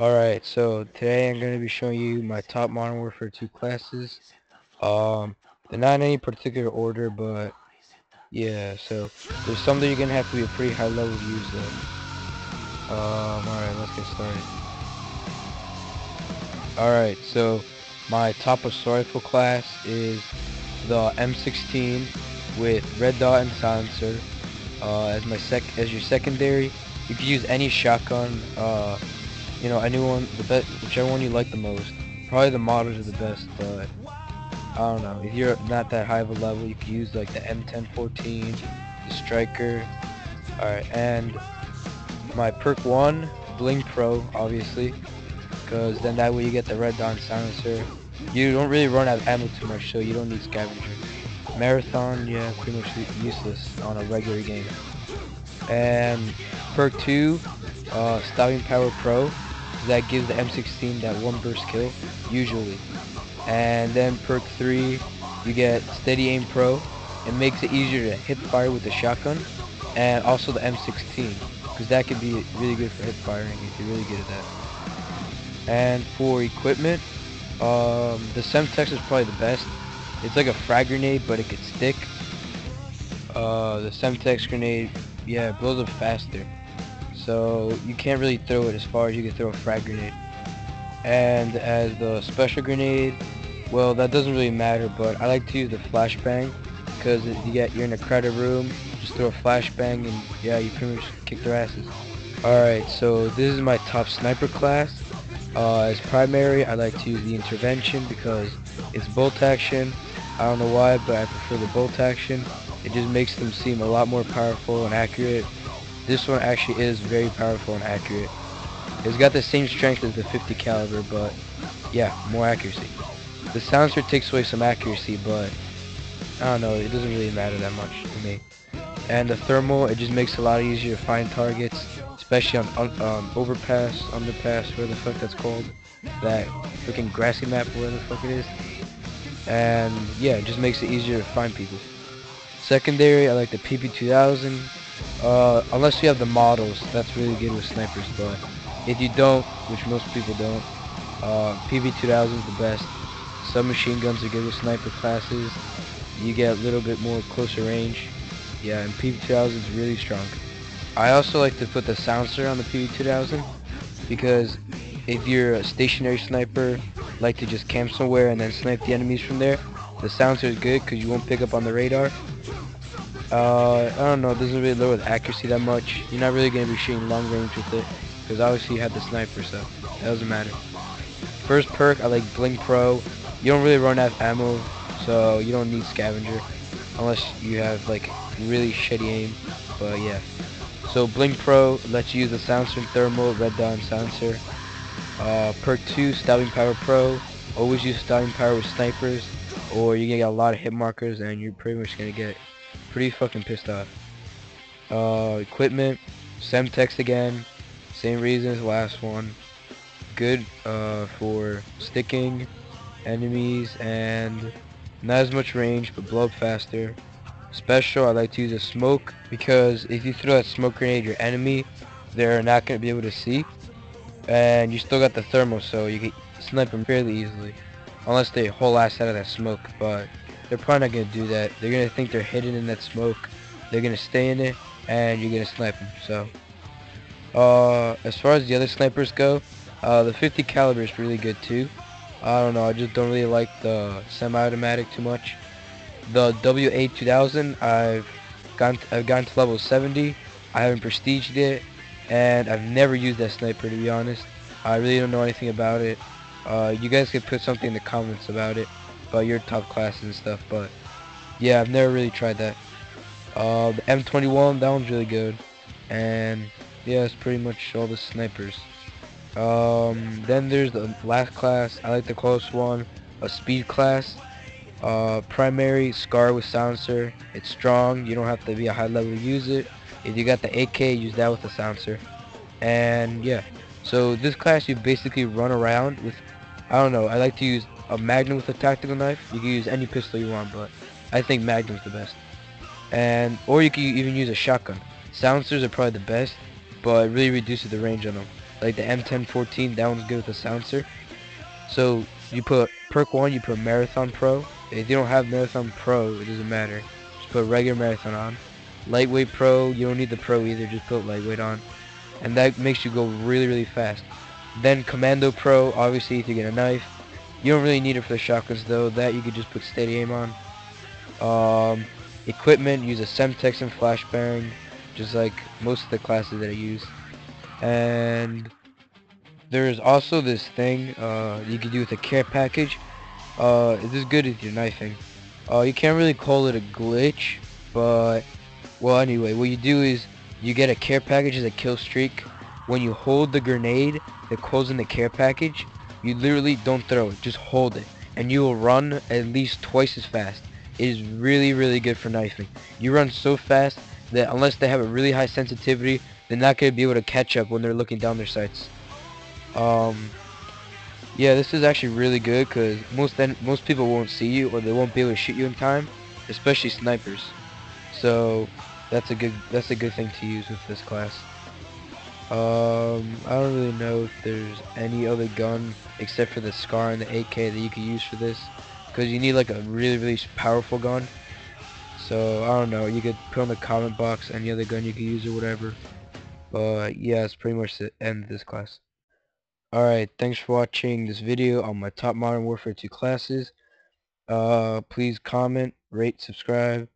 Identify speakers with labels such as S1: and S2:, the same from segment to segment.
S1: Alright, so today I'm going to be showing you my top Modern Warfare 2 classes. Um, they're not in any particular order, but yeah, so there's some that you're going to have to be a pretty high level to use though. Um, alright, let's get started. Alright, so my top assault rifle class is the M16 with red dot and silencer uh, as my sec as your secondary. You can use any shotgun. Uh, you know, anyone, the best, whichever one you like the most. Probably the models are the best, but I don't know. If you're not that high of a level, you can use like the M1014, the Striker. Alright, and my perk 1, Bling Pro, obviously, because then that way you get the red dot silencer. You don't really run out of ammo too much, so you don't need scavenger. Marathon, yeah, pretty much useless on a regular game. And perk 2, uh, Stopping Power Pro, that gives the M16 that one burst kill, usually. And then perk 3, you get Steady Aim Pro. It makes it easier to hip fire with the shotgun, and also the M16, because that can be really good for hip firing if you're really good at that. And for equipment, um, the Semtex is probably the best. It's like a frag grenade, but it could stick. Uh, the Semtex grenade, yeah, blows up faster so you can't really throw it as far as you can throw a frag grenade. And as the special grenade, well that doesn't really matter, but I like to use the flashbang because you get you're in a crowded room, just throw a flashbang and yeah, you pretty much kick their asses. Alright, so this is my top sniper class. Uh, as primary, I like to use the intervention because it's bolt action. I don't know why, but I prefer the bolt action. It just makes them seem a lot more powerful and accurate this one actually is very powerful and accurate. It's got the same strength as the 50 caliber, but yeah, more accuracy. The silencer takes away some accuracy, but I don't know, it doesn't really matter that much to me. And the thermal, it just makes it a lot easier to find targets, especially on um, overpass, underpass, where the fuck that's called. That freaking grassy map, where the fuck it is. And yeah, it just makes it easier to find people. Secondary, I like the PP2000. Uh, unless you have the models, that's really good with snipers, but if you don't, which most people don't, uh, PP2000 is the best. Submachine guns are good with sniper classes. You get a little bit more closer range. Yeah, and PP2000 is really strong. I also like to put the silencer on the PP2000 because if you're a stationary sniper, like to just camp somewhere and then snipe the enemies from there, the silencer is good because you won't pick up on the radar uh, I don't know, doesn't really lower the accuracy that much. You're not really going to be shooting long range with it, because obviously you have the sniper, so it doesn't matter. First perk, I like Bling Pro. You don't really run out of ammo, so you don't need Scavenger, unless you have like really shitty aim, but yeah. So Bling Pro lets you use the silencer and thermal, red dot silencer. Uh, perk 2, Stopping Power Pro. Always use Stopping Power with snipers, or you're going to get a lot of hit markers, and you're pretty much going to get pretty fucking pissed off. Uh, equipment, Semtex again, same reason as last one. Good uh, for sticking enemies and not as much range, but blow up faster. Special, I like to use a smoke because if you throw that smoke grenade your enemy, they're not going to be able to see. And you still got the thermal, so you can snipe them fairly easily. Unless they whole ass out of that smoke, but they're probably not going to do that. They're going to think they're hidden in that smoke. They're going to stay in it, and you're going to snipe them. So, uh, as far as the other snipers go, uh, the 50 caliber is really good too. I don't know, I just don't really like the semi-automatic too much. The WA2000, I've gone, to, I've gone to level 70. I haven't prestiged it, and I've never used that sniper to be honest. I really don't know anything about it. Uh, you guys could put something in the comments about it about your top classes and stuff, but yeah, I've never really tried that. Uh, the M21, that one's really good, and yeah, it's pretty much all the snipers. Um, then there's the last class, I like the close one, a speed class. Uh, primary, SCAR with silencer, it's strong, you don't have to be a high level to use it. If you got the AK, use that with the silencer. And yeah, so this class you basically run around with, I don't know, I like to use a Magnum with a tactical knife. You can use any pistol you want, but I think Magnum's the best. And or you can even use a shotgun. Silencers are probably the best, but it really reduces the range on them. like the M1014, that one's good with a silencer. So you put perk one, you put Marathon Pro. If you don't have Marathon Pro, it doesn't matter. Just put regular Marathon on. Lightweight Pro, you don't need the Pro either, just put Lightweight on. And that makes you go really, really fast. Then Commando Pro, obviously if you get a knife. You don't really need it for the shotguns though, that you could just put steady aim on. Um, equipment, use a Semtex and flash bang, just like most of the classes that I use. And there's also this thing uh, you can do with a care package. Uh, this is good with your knifing. Uh, you can't really call it a glitch, but well anyway, what you do is you get a care package as a kill streak. When you hold the grenade that calls in the care package, you literally don't throw it, just hold it, and you will run at least twice as fast. It is really, really good for knifing. You run so fast that unless they have a really high sensitivity, they're not going to be able to catch up when they're looking down their sights. Um, yeah, this is actually really good because most most people won't see you or they won't be able to shoot you in time, especially snipers. So that's a good that's a good thing to use with this class. Um, I don't really know if there's any other gun except for the SCAR and the AK that you could use for this because you need like a really really powerful gun. So I don't know. You could put in the comment box any other gun you could use or whatever. But yeah, it's pretty much the end of this class. Alright, thanks for watching this video on my top Modern Warfare 2 classes. Uh, please comment, rate, subscribe.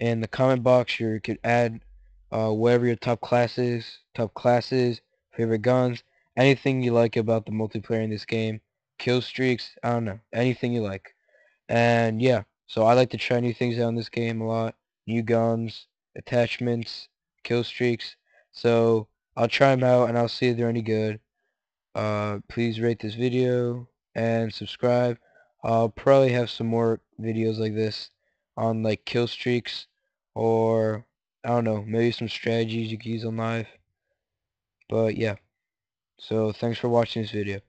S1: In the comment box, you could add uh, whatever your top classes, top classes, favorite guns, anything you like about the multiplayer in this game, kill streaks, I don't know, anything you like. And yeah, so I like to try new things out in this game a lot, new guns, attachments, kill streaks. So I'll try them out and I'll see if they're any good. Uh, please rate this video and subscribe. I'll probably have some more videos like this on like kill streaks or I don't know, maybe some strategies you can use on live. But yeah. So thanks for watching this video.